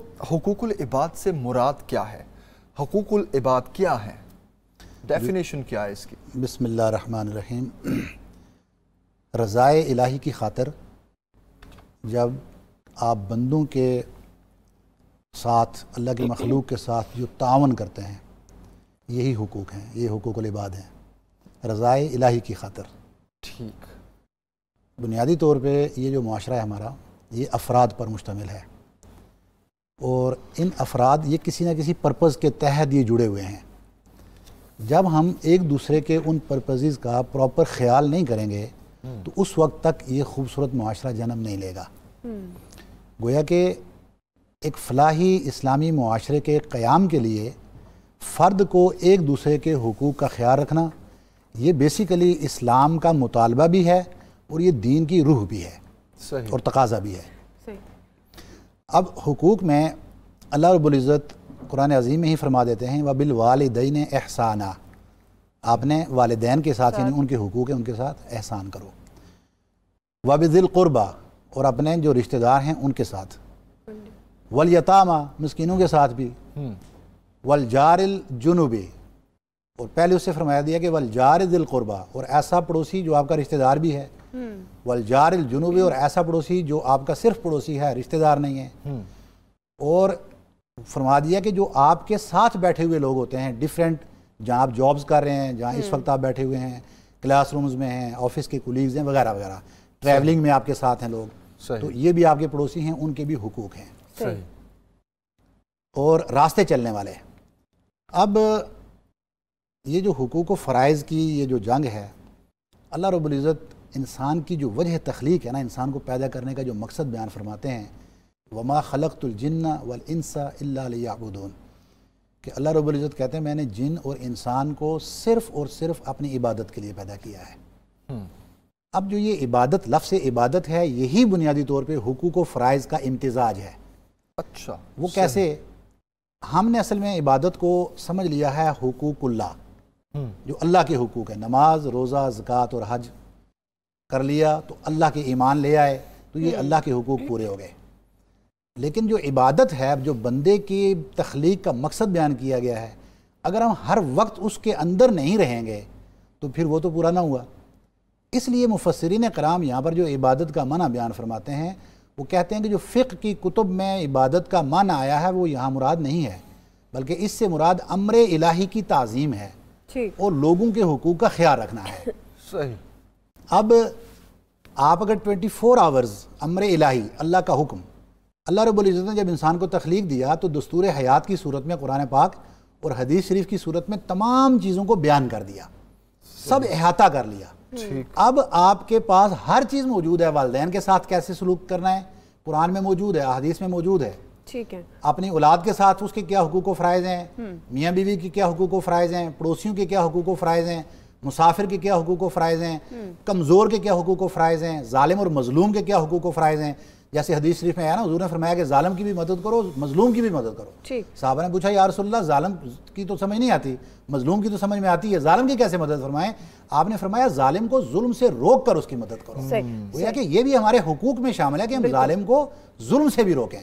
حقوق العباد سے مراد کیا ہے؟ حقوق العباد کیا ہے ڈیفینیشن کیا ہے اس کی؟ بسم اللہ الرحمن الرحیم۔ رضائے الہی کی خاطر جب آپ بندوں کے ساتھ اللہ کی مخلوق کے ساتھ جو تعاون کرتے ہیں یہی حقوق ہیں یہ حقوق العباد ہیں۔ رضائے الہی کی خاطر۔ ٹھیک۔ بنیادی طور پہ یہ جو معاشرہ ہے ہمارا یہ افراد پر مشتمل ہے۔ اور ان افراد یہ کسی نہ کسی پرپز کے تحت یہ جڑے ہوئے ہیں۔ جب ہم ایک دوسرے کے ان پرپزز کا پراپر خیال نہیں کریں گے تو اس وقت تک یہ خوبصورت معاشرہ جنم نہیں لے گا۔ گویا کہ ایک فلاحی اسلامی معاشرے کے قیام کے لیے فرد کو ایک دوسرے کے حقوق کا خیال رکھنا یہ بیسیکلی اسلام کا مطالبہ بھی ہے اور یہ دین کی روح بھی ہے صحیح۔ اور تقاضا بھی ہے۔ اب حقوق میں اللہ رب العزت قرآن عظیم میں ہی فرما دیتے ہیں وہ بالوالدین احسانہ آپ نے والدین کے ساتھ یعنی ان کے حقوق ہیں ان کے ساتھ احسان کرو۔ وبد القربہ اور اپنے جو رشتہ دار ہیں ان کے ساتھ۔ ولیتامہ مسکینوں کے ساتھ بھی۔ ہم، والجار الجنوبی اور پہلے اس سے فرمایا دیا کہ والجار ذل قربہ اور ایسا پڑوسی جو آپ کا رشتہ دار بھی ہے والجار الجنوبی اور ایسا پڑوسی جو آپ کا صرف پڑوسی ہے رشتہ دار نہیں ہے۔ ہم، اور فرما دیا کہ جو آپ کے ساتھ بیٹھے ہوئے لوگ ہوتے ہیں ڈیفرنٹ جہاں آپ جابز کر رہے ہیں جہاں اس وقت آپ بیٹھے ہوئے ہیں کلاس رومز میں ہیں آفس کے کولیگز ہیں وغیرہ وغیرہ۔ ٹریولنگ میں آپ کے ساتھ ہیں لوگ۔ تو یہ بھی آپ کے پڑوسی ہیں ان کے بھی حقوق ہیں۔ صحیح۔ اور راستے چلنے والے۔ اب یہ جو حقوق و فرائض کی یہ جو جنگ ہے اللہ رب العزت انسان کی جو وجہ تخلیق ہے نا انسان کو پیدا کرنے کا جو مقصد بیان فرماتے ہیں وما خلقت الجن والانس الا لیعبدون کہ اللہ رب العزت کہتے ہیں میں نے جن اور انسان کو صرف اور صرف اپنی عبادت کے لیے پیدا کیا ہے۔ اب جو یہ عبادت لفظ عبادت ہے یہی بنیادی طور پہ حقوق و فرائض کا امتزاج ہے۔ اچھا۔ وہ کیسے؟ ہم نے اصل میں عبادت کو سمجھ لیا ہے حقوق اللہ۔ جو اللہ کے حقوق ہے نماز روزہ زکوٰۃ اور حج۔ کر لیا تو اللہ کے ایمان لے آئے تو یہ اللہ کے حقوق پورے ہو گئے۔ لیکن جو عبادت ہے اب جو بندے کی تخلیق کا مقصد بیان کیا گیا ہے اگر ہم ہر وقت اس کے اندر نہیں رہیں گے تو پھر وہ تو پورا نہ ہوا۔ اس لیے مفسرین کرام یہاں پر جو عبادت کا معنی بیان فرماتے ہیں وہ کہتے ہیں کہ جو فقہ کی کتب میں عبادت کا معنی آیا ہے وہ یہاں مراد نہیں ہے بلکہ اس سے مراد امر الہی کی تعظیم ہے۔ ٹھیک۔ اور لوگوں کے حقوق کا خیال رکھنا ہے۔ صحیح۔ اب آپ اگر 24 فور آورز امر الہی اللہ کا حکم اللہ رب العزت نے جب انسان کو تخلیق دیا تو دستور حیات کی صورت میں قرآن پاک اور حدیث شریف کی صورت میں تمام چیزوں کو بیان کر دیا سب احاطہ کر لیا۔ اب آپ کے پاس ہر چیز موجود ہے والدین کے ساتھ کیسے سلوک کرنا ہے؟ قرآن میں موجود ہے حدیث میں موجود ہے۔ ٹھیک ہے۔ اپنی اولاد کے ساتھ اس کے کیا حقوق و فرائض ہیں؟ میاں بیوی کے کیا حقوق و فرائض ہیں؟ پڑوسیوں کے کیا حقوق و فرائض ہیں؟ مسافر کے کیا حقوق و فرائض ہیں؟ کمزور کے کیا حقوق و فرائض ہیں؟ ظالم اور مظلوم کے کیا حقوق و فرائض ہیں؟ جیسے حدیث شریف میں آیا نا حضور نے فرمایا کہ ظالم کی بھی مدد کرو مظلوم کی بھی مدد کرو۔ صحابہ نے پوچھا یا رسول اللہ ظالم کی تو سمجھ نہیں آتی؟ مظلوم کی تو سمجھ میں آتی ہے ظالم کی کیسے مدد فرمائیں؟ آپ نے فرمایا ظالم کو ظلم سے روک کر اس کی مدد کرو۔ صحیح۔ گویا کہ یہ بھی ہمارے حقوق میں شامل ہے کہ ہم ظالم کو ظلم سے بھی روکیں۔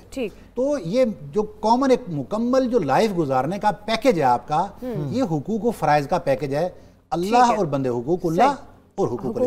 تو یہ جو کامن ایک مکمل جو لائف گزارنے کا پیکج ہے آپ کا یہ حقوق و فرائض کا پیکج ہے۔ اللہ اور بندے حقوق اللہ اور حقوق